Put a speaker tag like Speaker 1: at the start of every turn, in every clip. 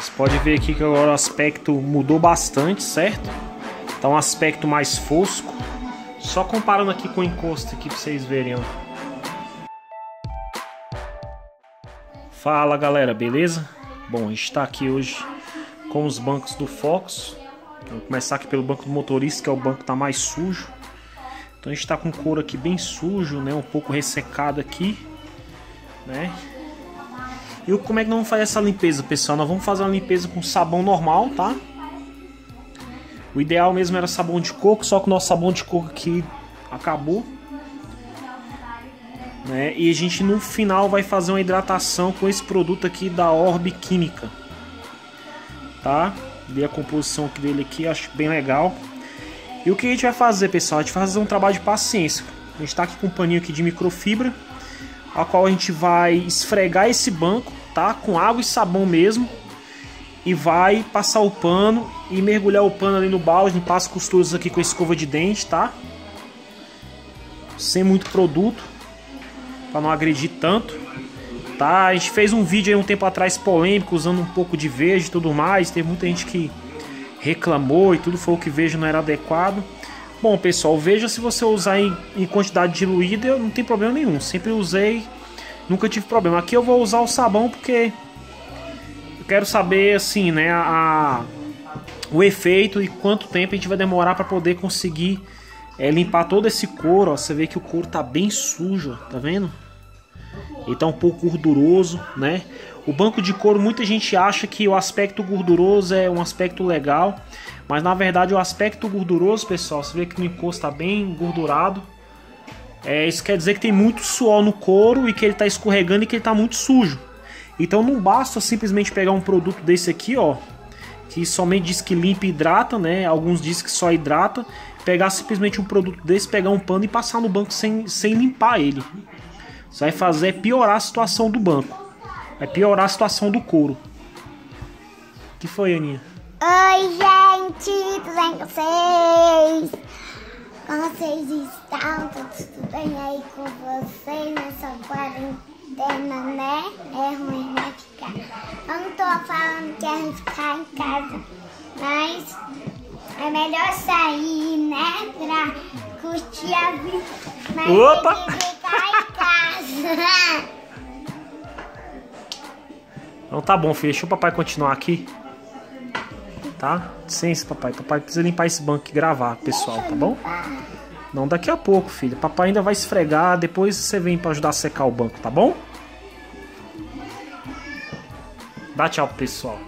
Speaker 1: Vocês podem ver aqui que agora o aspecto mudou bastante, certo? Tá um aspecto mais fosco. Só comparando aqui com o encosto aqui pra vocês verem, ó. Fala galera, beleza? Bom, a gente está aqui hoje com os bancos do Fox. Vou começar aqui pelo banco do motorista, que é o banco que tá mais sujo. Então a gente está com couro aqui bem sujo, né? Um pouco ressecado aqui, né? E como é que nós vamos fazer essa limpeza, pessoal? Nós vamos fazer uma limpeza com sabão normal, tá? O ideal mesmo era sabão de coco, só que o nosso sabão de coco aqui acabou. Né? E a gente no final vai fazer uma hidratação com esse produto aqui da Orb Química. Tá? Vi a composição dele aqui, acho bem legal. E o que a gente vai fazer, pessoal? A gente vai fazer um trabalho de paciência. A gente está aqui com um paninho aqui de microfibra, a qual a gente vai esfregar esse banco, tá? Com água e sabão mesmo. E vai passar o pano e mergulhar o pano ali no balde, limpar as costuras aqui com a escova de dente, tá? Sem muito produto, para não agredir tanto. Tá? A gente fez um vídeo aí um tempo atrás polêmico, usando um pouco de verde e tudo mais. Teve muita gente que reclamou e tudo foi o que vejo não era adequado. Bom, pessoal, veja se você usar em, em, quantidade diluída, não tem problema nenhum. Sempre usei, nunca tive problema. Aqui eu vou usar o sabão porque eu quero saber assim, né, a, o efeito e quanto tempo a gente vai demorar para poder conseguir é, limpar todo esse couro. Ó. Você vê que o couro tá bem sujo, tá vendo? Ele tá um pouco gorduroso, né? O banco de couro, muita gente acha que o aspecto gorduroso é um aspecto legal, mas na verdade o aspecto gorduroso, pessoal, você vê que no encosto está bem gordurado. É, isso quer dizer que tem muito suor no couro e que ele está escorregando e que ele está muito sujo. Então não basta simplesmente pegar um produto desse aqui, ó, que somente diz que limpa e hidrata, né? Alguns dizem que só hidrata. Pegar simplesmente um produto desse, pegar um pano e passar no banco sem, sem limpar ele. Isso vai fazer piorar a situação do banco. Vai piorar a situação do couro. O que foi, Aninha?
Speaker 2: Oi, gente, tudo bem com vocês? Vocês estão? Tá tudo bem aí com vocês nessa quarentena, né? É ruim, né? Ficar. Eu não tô falando que é ruim ficar em casa, mas é melhor sair, né? Pra curtir a vida. Mas
Speaker 1: Opa!
Speaker 2: tem que ficar em casa.
Speaker 1: Então tá bom, filho. Deixa o papai continuar aqui. Tá? Licença, papai. Papai precisa limpar esse banco e gravar, pessoal, tá bom? Não, daqui a pouco, filho. Papai ainda vai esfregar. Depois você vem pra ajudar a secar o banco, tá bom? Dá tchau pro pessoal.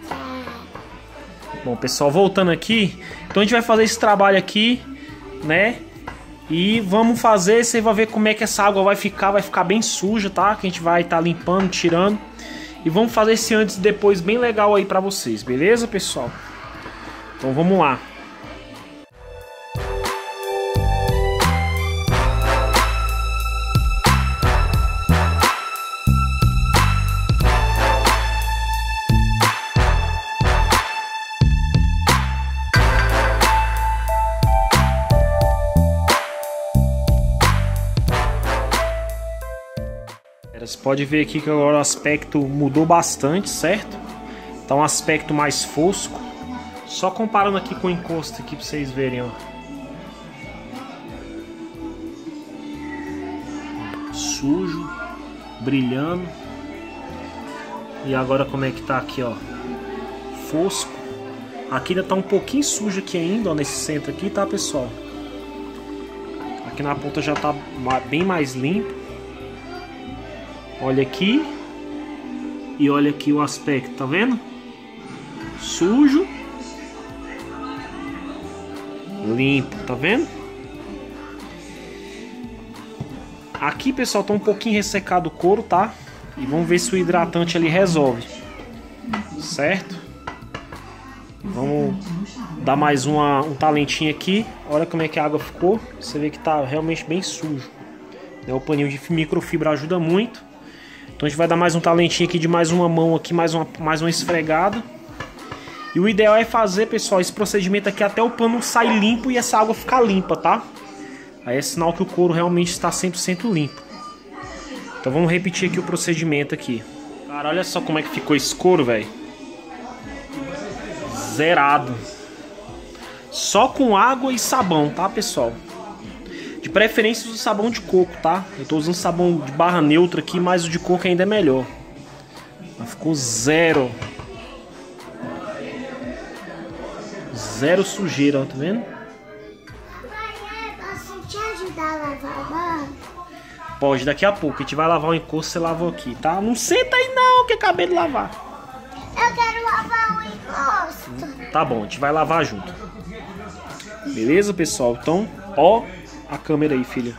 Speaker 1: Bom, pessoal, voltando aqui. Então a gente vai fazer esse trabalho aqui, né? E vamos fazer, você vai ver como é que essa água vai ficar, vai ficar bem suja, tá? Que a gente vai estar tá limpando, tirando. E vamos fazer esse antes e depois bem legal aí pra vocês, beleza, pessoal? Então vamos lá. Você pode ver aqui que agora o aspecto mudou bastante, certo? Tá um aspecto mais fosco. Só comparando aqui com o encosto aqui pra vocês verem, ó. Sujo, brilhando. E agora como é que tá aqui, ó. Fosco. Aqui ainda tá um pouquinho sujo aqui ainda, ó, nesse centro aqui, tá, pessoal? Aqui na ponta já tá bem mais limpo. Olha aqui. E olha aqui o aspecto, tá vendo? Sujo. Limpo, tá vendo? Aqui, pessoal, tá um pouquinho ressecado o couro, tá? E vamos ver se o hidratante ali resolve. Certo? Vamos dar mais uma, um talentinho aqui. Olha como é que a água ficou. Você vê que tá realmente bem sujo. O paninho de microfibra ajuda muito. Então a gente vai dar mais um talentinho aqui de mais uma mão aqui, mais uma, mais uma esfregada. E o ideal é fazer, pessoal, esse procedimento aqui até o pano sair limpo e essa água ficar limpa, tá? Aí é sinal que o couro realmente está 100% limpo. Então vamos repetir aqui o procedimento aqui. Cara, olha só como é que ficou esse couro, velho. zerado. Só com água e sabão, tá, pessoal? De preferência o sabão de coco, tá? Eu tô usando sabão de barra neutra aqui, mas o de coco ainda é melhor. Mas ficou zero. Zero sujeira, ó, tá vendo?
Speaker 2: Posso te ajudar a lavar
Speaker 1: Pode, daqui a pouco. A gente vai lavar o encosto, você lava aqui, tá? Não senta aí não, que acabei de lavar.
Speaker 2: Eu quero lavar o encosto.
Speaker 1: Tá bom, a gente vai lavar junto. Beleza, pessoal? Então, ó a câmera aí, filha.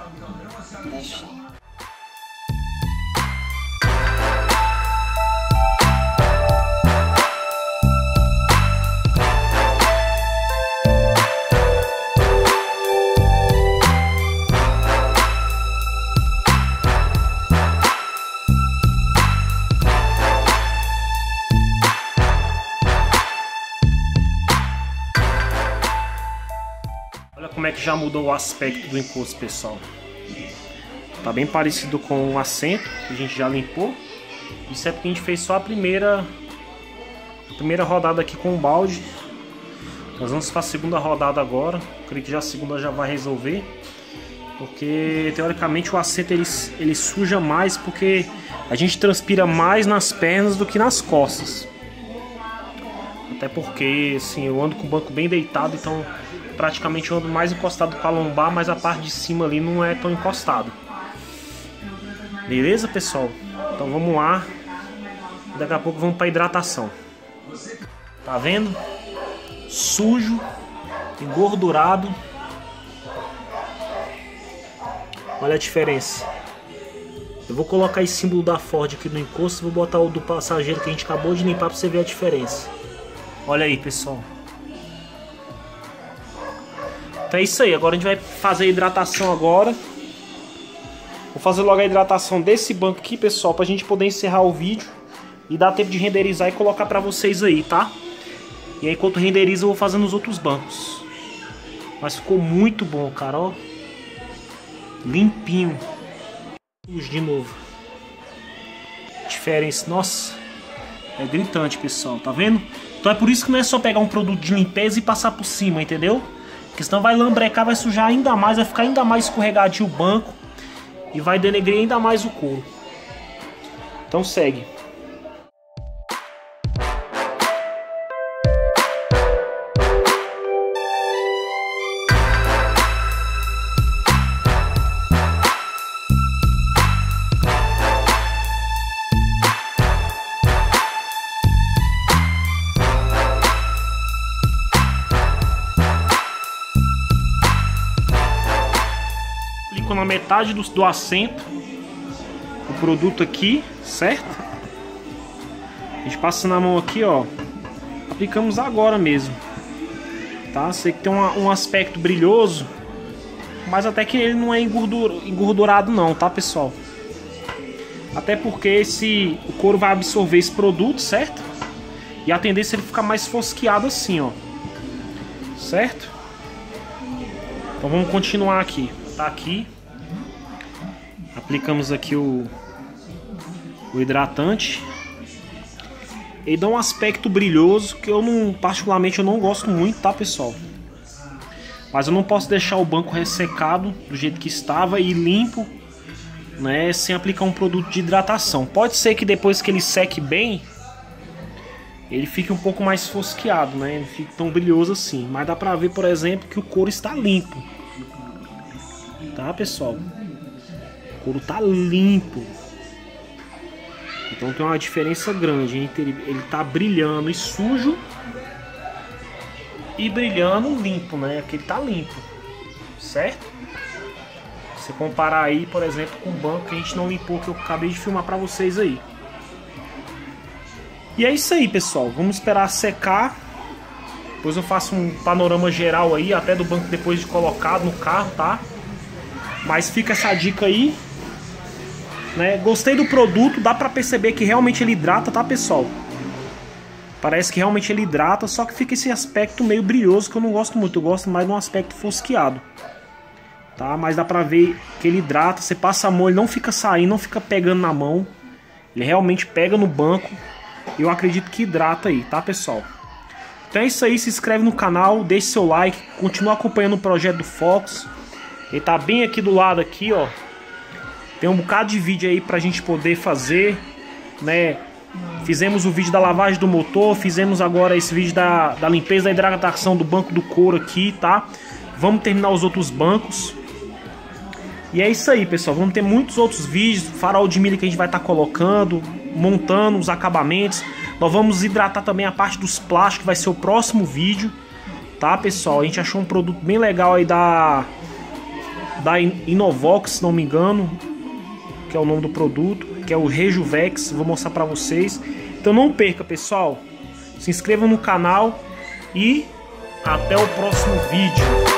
Speaker 1: Já mudou o aspecto do encosto, pessoal. Tá bem parecido com o assento, que a gente já limpou. Isso é porque a gente fez só a primeira a primeira rodada aqui com o balde. Nós vamos para a segunda rodada agora. Creio que já a segunda já vai resolver. Porque teoricamente o assento ele, ele suja mais porque a gente transpira mais nas pernas do que nas costas. Até porque assim, eu ando com o banco bem deitado, então praticamente eu ando mais encostado com a lombar, mas a parte de cima ali não é tão encostado. Beleza, pessoal? Então vamos lá. Daqui a pouco vamos para hidratação. Tá vendo? Sujo, engordurado. Olha a diferença. Eu vou colocar esse símbolo da Ford aqui no encosto e vou botar o do passageiro que a gente acabou de limpar para você ver a diferença. Olha aí, pessoal. Então é isso aí. Agora a gente vai fazer a hidratação agora. Vou fazer logo a hidratação desse banco aqui, pessoal, pra gente poder encerrar o vídeo e dar tempo de renderizar e colocar pra vocês aí, tá? E aí enquanto renderiza eu vou fazendo os outros bancos. Mas ficou muito bom, cara, ó. Limpinho. De novo. Diferença, nossa. É gritante, pessoal, tá vendo? Então é por isso que não é só pegar um produto de limpeza e passar por cima, entendeu? Porque senão vai lambrecar, vai sujar ainda mais, vai ficar ainda mais escorregadio o banco e vai denegrir ainda mais o couro. Então segue. Metade do, do assento o produto aqui, certo? A gente passa na mão aqui, ó. Aplicamos agora mesmo. Tá? Sei que tem um, um aspecto brilhoso, mas até que ele não é engordura, engordurado não, tá, pessoal? Até porque esse o couro vai absorver esse produto, certo? E a tendência é ele ficar mais fosqueado assim, ó. Certo? Então vamos continuar aqui. Tá aqui. Aplicamos aqui o, o hidratante. Ele dá um aspecto brilhoso que eu não, particularmente, eu não gosto muito, tá, pessoal? Mas eu não posso deixar o banco ressecado do jeito que estava e limpo, né, sem aplicar um produto de hidratação. Pode ser que depois que ele seque bem, ele fique um pouco mais fosqueado, né? Ele fique tão brilhoso assim. Mas dá pra ver, por exemplo, que o couro está limpo. Tá, pessoal? Couro tá limpo. Então tem uma diferença grande entre ele, tá brilhando e sujo e brilhando limpo, né? Aqui ele tá limpo, certo? Se comparar aí, por exemplo, com o banco que a gente não limpou, que eu acabei de filmar pra vocês aí. E é isso aí, pessoal. Vamos esperar secar. Depois eu faço um panorama geral aí, até do banco depois de colocado no carro, tá? Mas fica essa dica aí. Né? Gostei do produto, dá pra perceber que realmente ele hidrata, tá, pessoal? Parece que realmente ele hidrata, só que fica esse aspecto meio brilhoso que eu não gosto muito. Eu gosto mais de um aspecto fosqueado. Tá? Mas dá pra ver que ele hidrata, você passa a mão, ele não fica saindo, não fica pegando na mão. Ele realmente pega no banco. Eu acredito que hidrata aí, tá, pessoal? Então é isso aí, se inscreve no canal, deixe seu like, continua acompanhando o projeto do Fox. Ele tá bem aqui do lado aqui, ó. Tem um bocado de vídeo aí pra gente poder fazer, né? Fizemos o vídeo da lavagem do motor, fizemos agora esse vídeo da, da limpeza da hidratação do banco do couro aqui, tá? Vamos terminar os outros bancos. E é isso aí, pessoal. Vamos ter muitos outros vídeos, farol de milho que a gente vai estar tá colocando, montando os acabamentos. Nós vamos hidratar também a parte dos plásticos, que vai ser o próximo vídeo, tá, pessoal? A gente achou um produto bem legal aí da da Inovox, se não me engano, que é o nome do produto, que é o Rejuvex. Vou mostrar para vocês. Então não perca, pessoal. Se inscreva no canal e até o próximo vídeo.